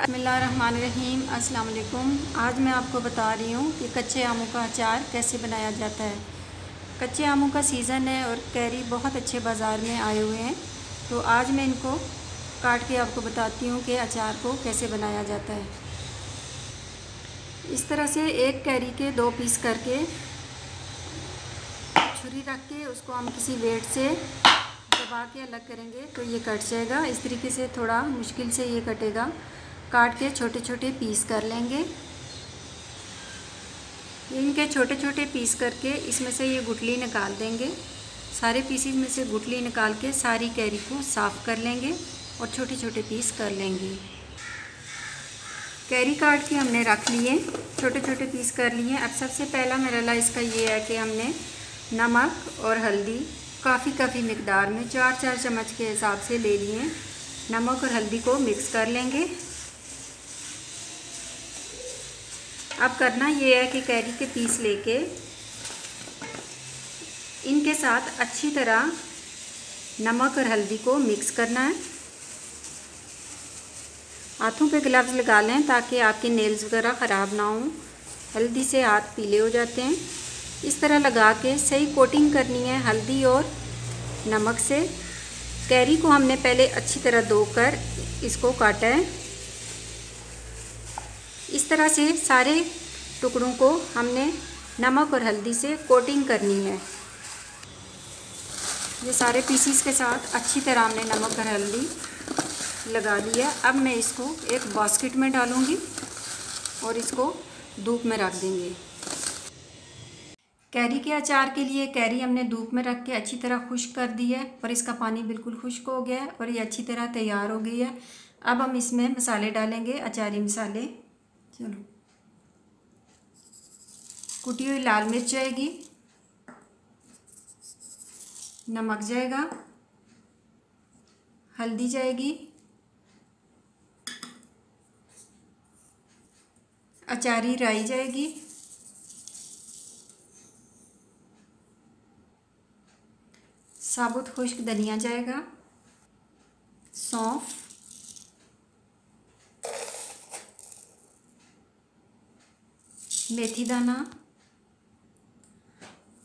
बसमीम अस्सलाम वालेकुम आज मैं आपको बता रही हूँ कि कच्चे आमों का अचार कैसे बनाया जाता है। कच्चे आमों का सीज़न है और कैरी बहुत अच्छे बाज़ार में आए हुए हैं। तो आज मैं इनको काट के आपको बताती हूँ कि अचार को कैसे बनाया जाता है। इस तरह से एक कैरी के दो पीस करके छुरी रख के उसको हम किसी वेट से दबा के अलग करेंगे तो ये कट जाएगा। इस तरीके से थोड़ा मुश्किल से ये कटेगा। काट के छोटे छोटे पीस कर लेंगे। इनके छोटे छोटे पीस करके इसमें से ये गुटली निकाल देंगे। सारे पीसीज में से गुटली निकाल के सारी कैरी को साफ़ कर लेंगे और छोटे छोटे पीस कर लेंगे। कैरी काट के हमने रख लिए छोटे छोटे पीस कर लिए। अब सबसे पहला मेरा इसका ये है कि हमने नमक और हल्दी काफ़ी काफ़ी मकदार में चार चार चम्मच के हिसाब से ले लिए। नमक और हल्दी को मिक्स कर लेंगे। अब करना ये है कि कैरी के पीस लेके इनके साथ अच्छी तरह नमक और हल्दी को मिक्स करना है। हाथों पे ग्लव्स लगा लें ताकि आपके नेल्स वगैरह ख़राब ना हों। हल्दी से हाथ पीले हो जाते हैं। इस तरह लगा के सही कोटिंग करनी है हल्दी और नमक से। कैरी को हमने पहले अच्छी तरह धोकर इसको काटा है। इस तरह से सारे टुकड़ों को हमने नमक और हल्दी से कोटिंग करनी है। ये सारे पीसीस के साथ अच्छी तरह हमने नमक और हल्दी लगा दिया अब मैं इसको एक बास्केट में डालूँगी और इसको धूप में रख देंगे। कैरी के अचार के लिए कैरी हमने धूप में रख के अच्छी तरह खुश्क कर दी है और इसका पानी बिल्कुल खुश्क हो गया है और ये अच्छी तरह तैयार हो गई है। अब हम इसमें मसाले डालेंगे, अचारी मसाले। चलो। कुटी हुई लाल मिर्च जाएगी नमक जाएगा। हल्दी जाएगी। अचारी राई जाएगी। साबुत खुश्क धनिया जाएगा। सौंफ। मेथी दाना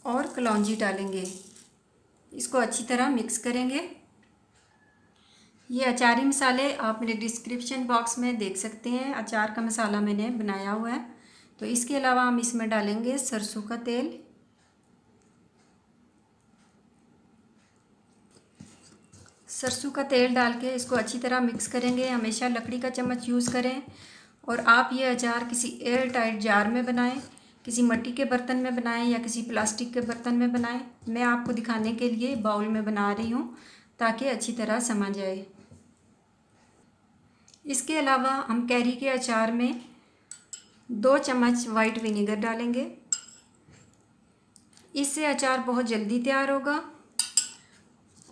और कलौजी डालेंगे। इसको अच्छी तरह मिक्स करेंगे। ये अचारी मसाले आप मेरे डिस्क्रिप्शन बॉक्स में देख सकते हैं। अचार का मसाला मैंने बनाया हुआ है। तो इसके अलावा हम इसमें डालेंगे सरसों का तेल। सरसों का तेल डाल के इसको अच्छी तरह मिक्स करेंगे। हमेशा लकड़ी का चम्मच यूज़ करें। और आप ये अचार किसी एयर टाइट जार में बनाएँ, किसी मट्टी के बर्तन में बनाएँ या किसी प्लास्टिक के बर्तन में बनाएँ। मैं आपको दिखाने के लिए बाउल में बना रही हूँ ताकि अच्छी तरह समा जाए। इसके अलावा हम कैरी के अचार में दो चम्मच वाइट विनेगर डालेंगे। इससे अचार बहुत जल्दी तैयार होगा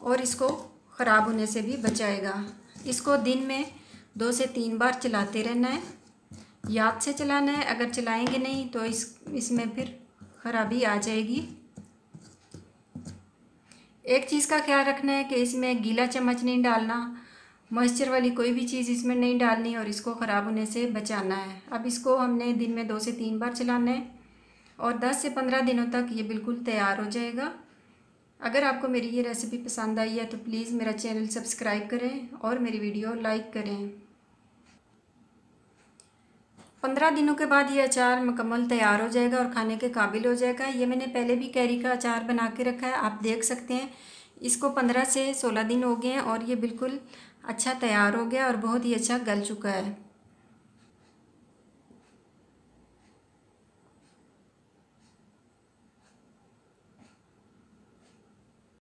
और इसको ख़राब होने से भी बचाएगा। इसको दिन में दो से तीन बार चलाते रहना है। याद से चलाना है, अगर चलाएँगे नहीं तो इस, इसमें फिर ख़राबी आ जाएगी। एक चीज़ का ख्याल रखना है कि इसमें गीला चम्मच नहीं डालना, मॉइस्चर वाली कोई भी चीज़ इसमें नहीं डालनी और इसको ख़राब होने से बचाना है। अब इसको हमने दिन में दो से तीन बार चलाना है और दस से पंद्रह दिनों तक ये बिल्कुल तैयार हो जाएगा। अगर आपको मेरी ये रेसिपी पसंद आई है तो प्लीज़ मेरा चैनल सब्सक्राइब करें और मेरी वीडियो लाइक करें। पंद्रह दिनों के बाद ये अचार मुकम्मल तैयार हो जाएगा और खाने के काबिल हो जाएगा। ये मैंने पहले भी कैरी का अचार बना के रखा है, आप देख सकते हैं। इसको पंद्रह से सोलह दिन हो गए हैं और ये बिल्कुल अच्छा तैयार हो गया और बहुत ही अच्छा गल चुका है।